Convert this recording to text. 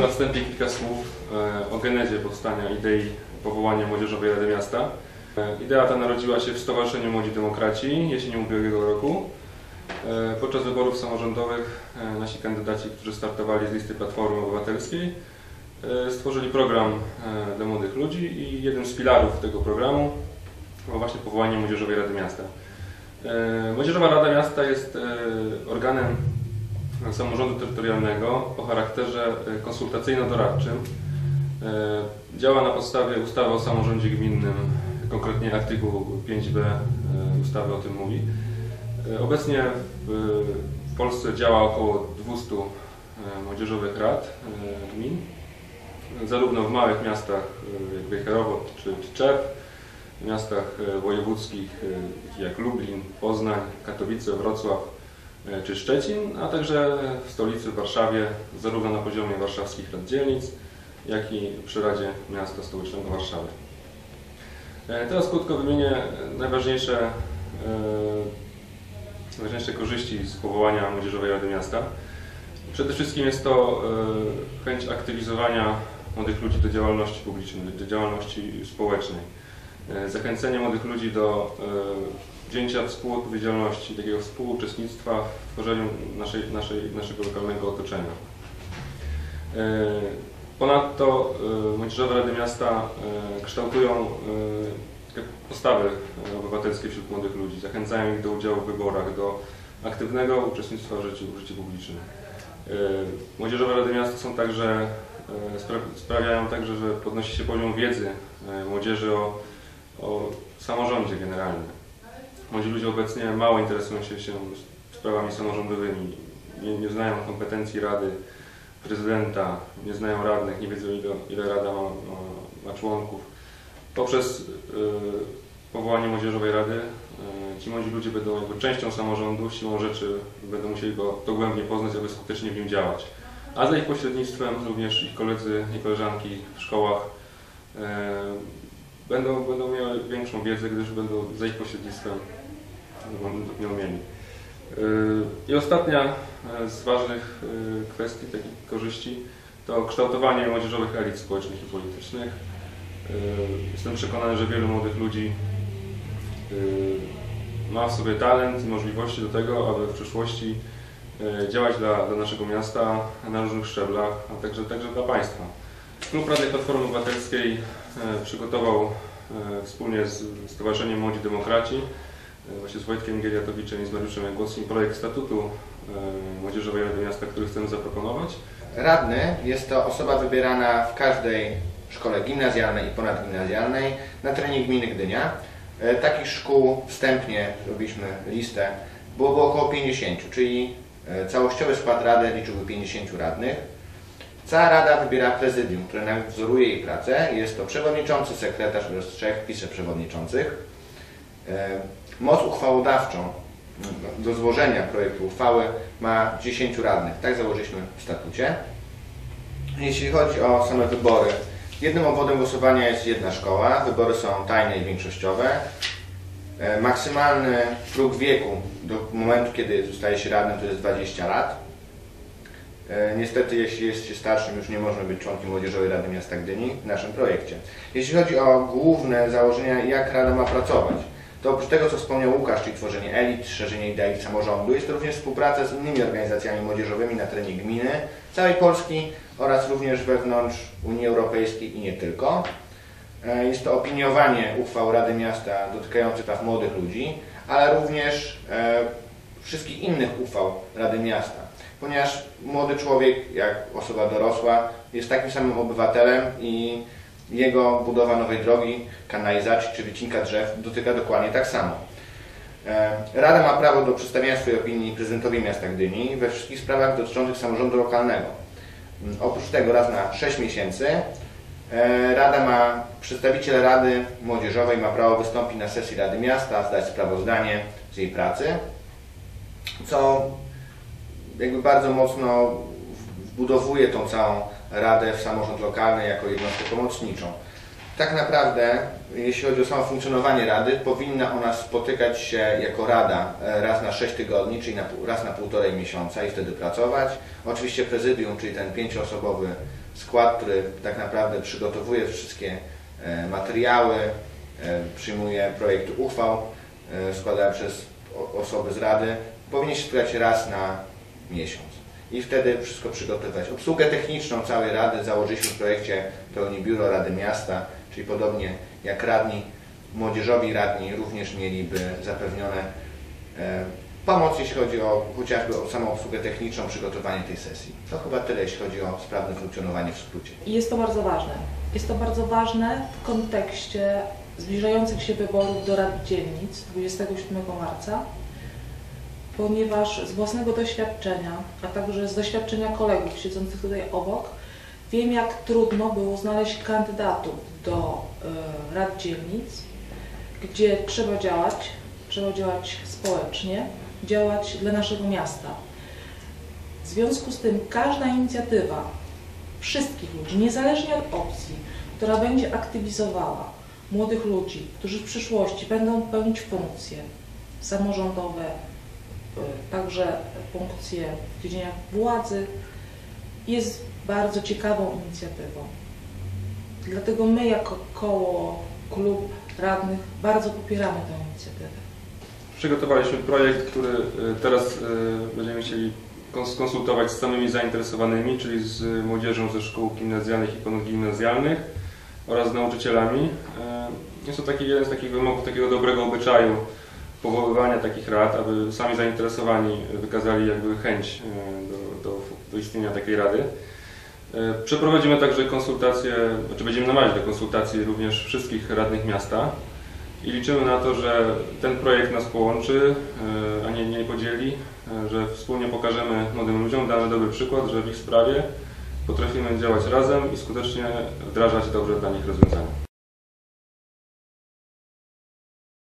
na wstępie kilka słów e, o genezie powstania idei powołania Młodzieżowej Rady Miasta. E, Idea ta narodziła się w Stowarzyszeniu Młodzi Demokraci jesienią ubiegłego roku. E, Podczas wyborów samorządowych nasi kandydaci, którzy startowali z listy Platformy Obywatelskiej, stworzyli program dla młodych ludzi i jednym z filarów tego programu było właśnie powołanie Młodzieżowej Rady Miasta. Młodzieżowa Rada Miasta jest organem samorządu terytorialnego o charakterze e, konsultacyjno-doradczym. E, Działa na podstawie ustawy o samorządzie gminnym, konkretnie artykuł 5b e, ustawy o tym mówi. Obecnie w, Polsce działa około 200 e, młodzieżowych rad gmin, zarówno w małych miastach jak Wejherowo czy, Czep, w miastach wojewódzkich jak Lublin, Poznań, Katowice, Wrocław czy Szczecin, a także w stolicy w Warszawie, zarówno na poziomie warszawskich rad dzielnic, jak i przy Radzie Miasta Stołecznego Warszawy. E, Teraz krótko wymienię najważniejsze, e, najważniejsze korzyści z powołania Młodzieżowej Rady Miasta. Przede wszystkim jest to e, chęć aktywizowania młodych ludzi do działalności publicznej, do działalności społecznej. E, Zachęcenie młodych ludzi do e, wzięcia współodpowiedzialności, takiego współuczestnictwa w tworzeniu naszej, naszej, naszego lokalnego otoczenia. E, Ponadto Młodzieżowe Rady Miasta e, kształtują e, postawy obywatelskie wśród młodych ludzi, zachęcają ich do udziału w wyborach, do aktywnego uczestnictwa w życiu, w życiu publicznym. Młodzieżowe Rady Miasta są także, spra- sprawiają także, że podnosi się poziom wiedzy młodzieży o, o samorządzie generalnie. Młodzi ludzie obecnie mało interesują się, się sprawami samorządowymi, nie, nie znają kompetencji Rady, prezydenta, nie znają radnych, nie wiedzą ile, ile Rada ma, ma, ma członków. Poprzez y, powołanie Młodzieżowej Rady y, ci młodzi ludzie będą jakby częścią samorządu, siłą rzeczy będą musieli go dogłębnie poznać, aby skutecznie w nim działać. A za ich pośrednictwem również ich koledzy i koleżanki w szkołach y, będą, będą miały większą wiedzę, gdyż będą za ich pośrednictwem ją. Yy, I ostatnia e, z ważnych e, kwestii, takich korzyści, to kształtowanie młodzieżowych elit społecznych i politycznych. Yy, Jestem przekonany, że wielu młodych ludzi ma w sobie talent i możliwości do tego, aby w przyszłości działać dla, dla naszego miasta na różnych szczeblach, a także, także dla państwa. Klub Radnej Platformy Obywatelskiej e, przygotował e, wspólnie z Stowarzyszeniem Młodzi Demokraci e, właśnie z Wojtkiem Gieliatowiczem i z Mariuszem Jagłowskim projekt statutu Młodzieżowej Rady Miasta, który chcemy zaproponować. Radny jest to osoba wybierana w każdej szkole gimnazjalnej i ponadgimnazjalnej na terenie gminy Gdynia. Takich szkół wstępnie robiliśmy listę, byłoby około 50, czyli całościowy skład rady liczyłby 50 radnych. Cała rada wybiera prezydium, które nadzoruje jej pracę. Jest to przewodniczący, sekretarz oraz trzech wiceprzewodniczących. E, Moc uchwałodawczą mm, do złożenia projektu uchwały ma 10 radnych. Tak założyliśmy w statucie. Jeśli chodzi o same wybory, jednym obwodem głosowania jest jedna szkoła. Wybory są tajne i większościowe. E, Maksymalny próg wieku do momentu, kiedy zostaje się radnym, to jest 20 lat. E, Niestety, jeśli jest się starszym, już nie można być członkiem Młodzieżowej Rady Miasta Gdyni w naszym projekcie. Jeśli chodzi o główne założenia, jak Rada ma pracować, to oprócz tego, co wspomniał Łukasz, czyli tworzenie elit, szerzenie idei samorządu, jest to również współpraca z innymi organizacjami młodzieżowymi na terenie gminy, całej Polski oraz również wewnątrz Unii Europejskiej i nie tylko. E, Jest to opiniowanie uchwał Rady Miasta dotykających praw młodych ludzi, ale również e, wszystkich innych uchwał Rady Miasta, ponieważ młody człowiek, jak osoba dorosła, jest takim samym obywatelem i jego budowa nowej drogi, kanalizacji czy wycinka drzew dotyka dokładnie tak samo. E, Rada ma prawo do przedstawiania swojej opinii prezydentowi miasta Gdyni we wszystkich sprawach dotyczących samorządu lokalnego. Mm, Oprócz tego raz na 6 miesięcy e, Rada ma, przedstawiciel Rady Młodzieżowej ma prawo wystąpić na sesji Rady Miasta, zdać sprawozdanie z jej pracy, co jakby bardzo mocno wbudowuje tą całą Radę w samorząd lokalny jako jednostkę pomocniczą. Tak naprawdę, jeśli chodzi o samo funkcjonowanie Rady, powinna ona spotykać się jako Rada e, raz na 6 tygodni, czyli na, raz na półtorej miesiąca i wtedy pracować. Oczywiście prezydium, czyli ten pięcioosobowy skład, który tak naprawdę przygotowuje wszystkie e, materiały, e, przyjmuje projekty uchwał składane przez osoby z Rady, powinien się spotkać raz na miesiąc. I wtedy wszystko przygotowywać. Obsługę techniczną całej Rady założyliśmy w projekcie pełni Biuro Rady Miasta, czyli podobnie jak radni, młodzieżowi radni również mieliby zapewnione e, pomoc, jeśli chodzi o chociażby o samą obsługę techniczną, przygotowanie tej sesji. To chyba tyle, jeśli chodzi o sprawne funkcjonowanie w skrócie. Jest to bardzo ważne. Jest to bardzo ważne w kontekście zbliżających się wyborów do Rad Dzielnic 27 marca, ponieważ z własnego doświadczenia, a także z doświadczenia kolegów siedzących tutaj obok, wiem jak trudno było znaleźć kandydatów do e, Rad Dzielnic, gdzie trzeba działać, trzeba działać społecznie, działać dla naszego miasta. W związku z tym każda inicjatywa wszystkich ludzi, niezależnie od opcji, która będzie aktywizowała młodych ludzi, którzy w przyszłości będą pełnić funkcje samorządowe, y, także funkcje w dziedzinach władzy, jest bardzo ciekawą inicjatywą. Dlatego my jako koło, klub radnych bardzo popieramy tę inicjatywę. Przygotowaliśmy projekt, który y, teraz y, będziemy chcieli kons- skonsultować z samymi zainteresowanymi, czyli z młodzieżą ze szkół gimnazjalnych i ponadgimnazjalnych oraz z nauczycielami. Jest to taki jeden z takich wymogów takiego dobrego obyczaju powoływania takich rad, aby sami zainteresowani wykazali jakby chęć y, do, do, do istnienia takiej rady. Y, Przeprowadzimy także konsultacje, znaczy będziemy namawiać do konsultacji również wszystkich radnych miasta. I liczymy na to, że ten projekt nas połączy, e, a nie, nie podzieli, e, że wspólnie pokażemy młodym ludziom, damy dobry przykład, że w ich sprawie potrafimy działać razem i skutecznie wdrażać dobrze dla nich rozwiązania.